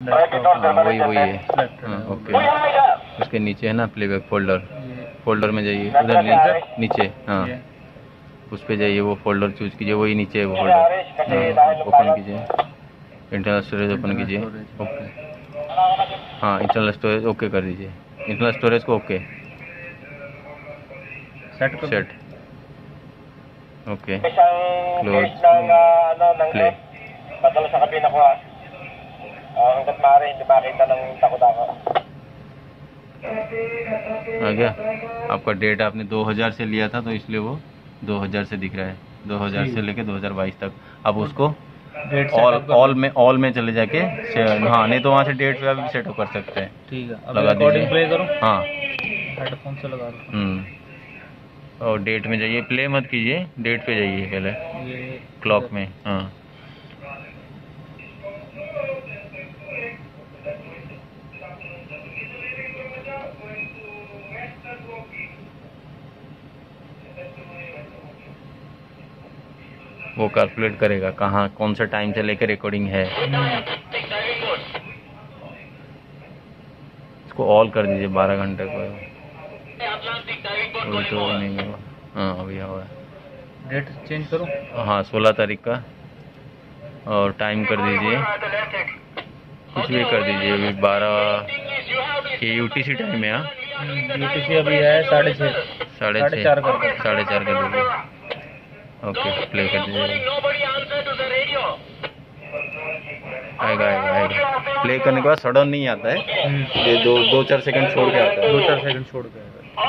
हाँ वही वही है। हाँ। ओके। उसके नीचे है ना प्लेबैक फोल्डर फोल्डर में जाइए। उधर नीचे नीचे हाँ। उस पर जाइए वो फोल्डर चूज़ कीजिए। वही नीचे है वो फोल्डर ओपन कीजिए। इंटरनल स्टोरेज ओपन कीजिए। ओके। हाँ इंटरनल स्टोरेज ओके कर दीजिए। इंटरनल स्टोरेज को okay set set okay Isang Close. Hanggat maaari hindi makita ng tako-tako. आ गया आपका डेट आपने 2000 से लिया था तो इसलिए वो 2000 से दिख रहा है। 2000 से लेके 2022 तक। अब उसको ऑल ऑल में ऑल में चले जाके हाँ नहीं तो वहाँ से डेट पे भी सेटअप कर सकते हैं। ठीक है अब लगा रिकॉर्डिंग प्ले करो। हाँ। हेडफोन से लगा दो। हम्म। और डेट में जाइए प्ले मत कीजिए डेट पे जाइए पहले। क्लॉक में हाँ। वो कैलकुलेट करेगा कहाँ कौन सा टाइम से लेकर रिकॉर्डिंग है। इसको ऑल कर दीजिए बारह घंटे को। अभी तो नहीं हाँ अभी हुआ। है डेट चेंज करो। हाँ सोलह तारीख का। और टाइम कर दीजिए। कुछ भी कर दीजिए अभी बारह ये यू टी सी टाइम है। हाँ यूटीसी अभी है साढ़े छः साढ़े छः। साढ़े चार कर दीजिए। ओके प्ले कर दीजिए आएगा आएगा आएगा। प्ले करने के बाद सडन नहीं आता है। ये दो दो चार सेकंड छोड़ के आता है। दो चार सेकंड छोड़ के आएगा।